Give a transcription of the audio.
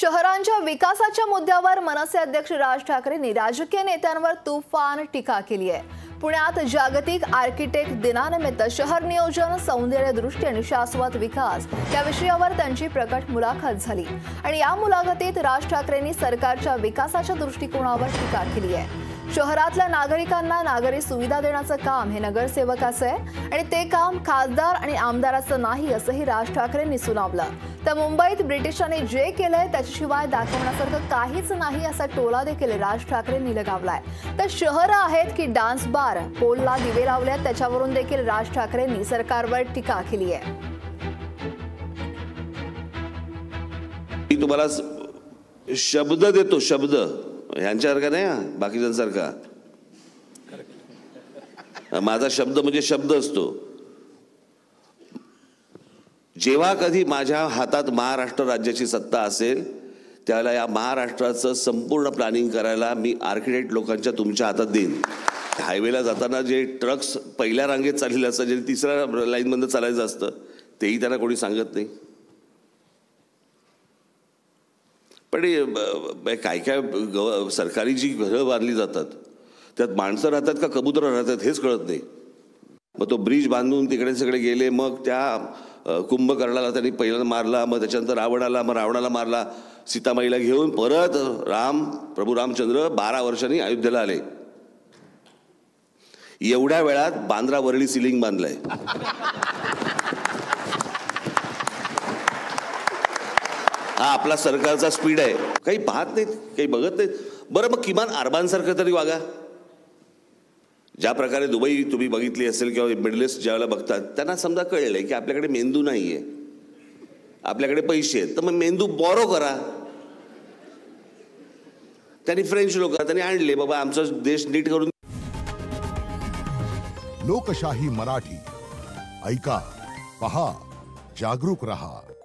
शहरांच्या विकासाच्या मुद्द्यावर मनसे अध्यक्ष राज ठाकरेंनी राजकीय नेत्यांवर तुफान टीका केली आहे. पुण्यात जागतिक आर्किटेक्ट दिनानिमित्त शहर नियोजन सौंदर्य दृष्टी आणि शाश्वत विकास या विषयावर त्यांची प्रकट मुलाखत झाली. आणि या मुलाखतीत राज ठाकरेंनी सरकारच्या विकासाच्या दृष्टिकोनावर टीका केली आहे. शहरातल्या नागरिकांना नागरी सुविधा देण्याचं काम हे नगरसेवकाचं आहे. आणि ते काम खासदार आणि आमदाराचं नाही असंही राज ठाकरेंनी सुनावलं. तर मुंबईत ब्रिटिशांनी जे केलंय त्याच्याशिवाय दाखवण्यासारखं काहीच नाही असा टोला देखील राज ठाकरेंनी लगावलाय. तर शहरं आहेत की डान्स बार पोलला दिवे लावल्यात त्याच्यावरून देखील राज ठाकरेंनी सरकारवर टीका केली आहे. तुम्हाला शब्द देतो शब्द. ह्यांच्यासारखा नाही हा बाकीच्यांसारखा माझा शब्द म्हणजे शब्द असतो. जेव्हा कधी माझ्या हातात महाराष्ट्र राज्याची सत्ता असेल त्यावेळेला या महाराष्ट्राचं संपूर्ण प्लॅनिंग करायला मी आर्किटेक्ट लोकांच्या तुमच्या हातात देईन. हायवेला जाताना जे ट्रक्स पहिल्या रांगेत चाललेले असतात जे तिसऱ्या लाईनमधनं चालायचं असतं तेही त्यांना कोणी सांगत नाही. पण काय काय गव सरकारी जी घरं बांधली जातात त्यात माणसं राहतात का कबुतर राहतात हेच कळत नाही. मग तो ब्रिज बांधून तिकडे सगळे गेले मग त्या कुंभकर्णाला त्यांनी पहिल्यांदा मारला मग त्याच्यानंतर रावणाला मग रावणाला मारला सीतामाईला घेऊन परत राम प्रभू रामचंद्र बारा वर्षांनी अयोध्येला आले. एवढ्या वेळात बांद्रा वरळी सिलिंग बांधलंय हा आपला सरकारचा स्पीड आहे. काही पाहत नाहीत काही बघत नाहीत. बरं मग किमान अरबांसारखं तरी वागा. ज्या प्रकारे दुबई तुम्ही बघितली असेल किंवा मिडल ईस्ट ज्यावेळेला बघतात त्यांना समजा कळलंय की आपल्याकडे मेंदू नाहीये. आपल्याकडे पैसे आहेत. तर मग मेंदू बॉरो करा. त्यांनी फ्रेंच लोक त्यांनी आणले बाबा आमचा देश नीट करून लोकशाही मराठी. ऐका पहा जागरूक रहा.